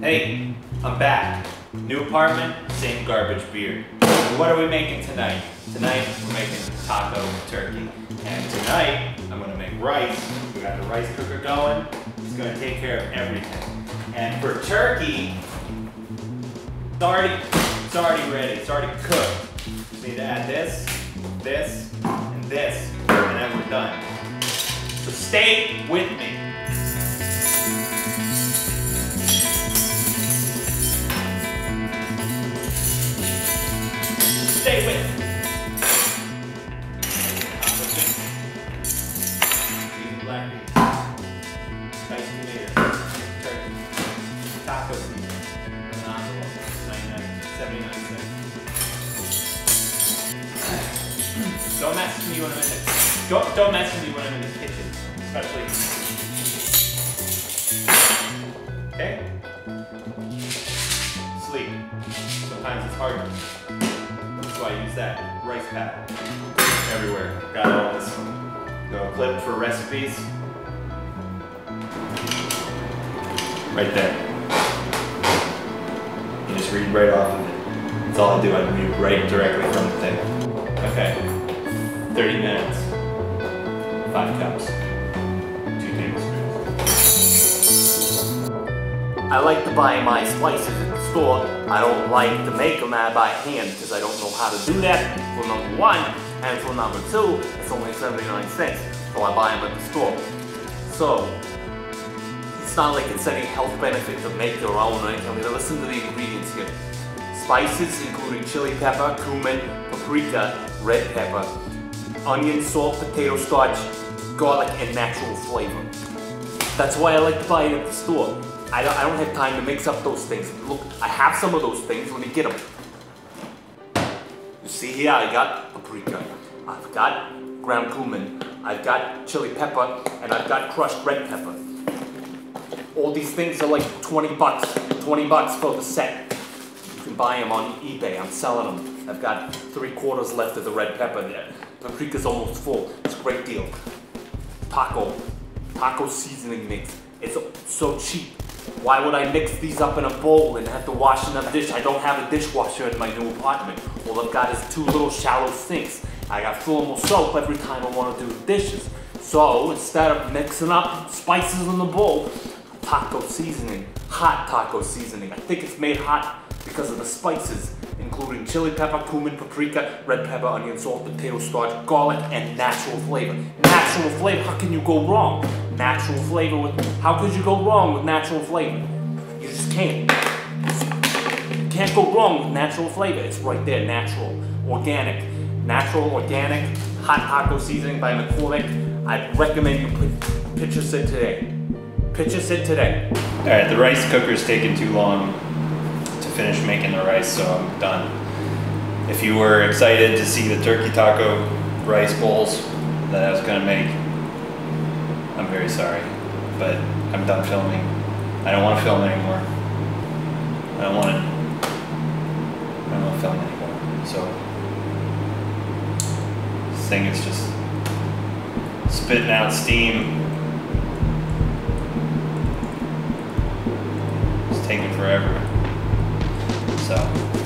Hey, I'm back. New apartment, same garbage beer. What are we making tonight? Tonight, we're making taco turkey. And tonight, I'm gonna make rice. We got the rice cooker going. It's gonna take care of everything. And for turkey, it's already, it's already ready. It's already cooked. Just need to add this, this, and this, and then we're done. So stay with me. Don't mess with me when I'm in the don't don't mess with me when I'm in the kitchen, especially. Okay? Sleep. Sometimes it's hard. That's why I use that rice pad everywhere. Got all this. Go clip for recipes. Right there. You just read right off of it. That's all I do. I read right directly from the thing. Okay. 30 minutes. Five cups. Two tablespoons. I like to buy my spices at the store. I don't like to make them out by hand because I don't know how to do that, for number one. And for number two, it's only 79 cents. So I buy them at the store. So, it's not like it's any health benefit to make your own or anything. Listen to the ingredients here. Spices including chili pepper, cumin, paprika, red pepper, onion, salt, potato starch, garlic, and natural flavor. That's why I like to buy it at the store. I don't, I don't have time to mix up those things. Look, I have some of those things. Let me get them. You see here, I got paprika. I've got ground cumin. I've got chili pepper, and I've got crushed red pepper. All these things are like 20 bucks. 20 bucks for the set. You can buy them on eBay. I'm selling them. I've got three quarters left of the red pepper there. Paprika's almost full. It's a great deal. Taco. Taco seasoning mix. It's so cheap. Why would I mix these up in a bowl and have to wash another dish? I don't have a dishwasher in my new apartment. All I've got is two little shallow sinks. I got full of soap every time I want to do the dishes. So instead of mixing up spices in the bowl, taco seasoning, hot taco seasoning. I think it's made hot because of the spices, including chili pepper, cumin, paprika, red pepper, onion, salt, potato starch, garlic, and natural flavor. Natural flavor, how can you go wrong? Natural flavor with, how could you go wrong with natural flavor? You just can't. You can't go wrong with natural flavor. It's right there, natural, organic. Natural, organic, hot taco seasoning by McCormick. I recommend you put picture sit today. Picture sit today. All right, the rice cooker's taking too long to finish making the rice, so I'm done. If you were excited to see the turkey taco rice bowls that I was gonna make, I'm very sorry, but I'm done filming. I don't want to film anymore. I don't want to. I don't want to film anymore. So this thing is just spitting out steam. It's taking forever. So.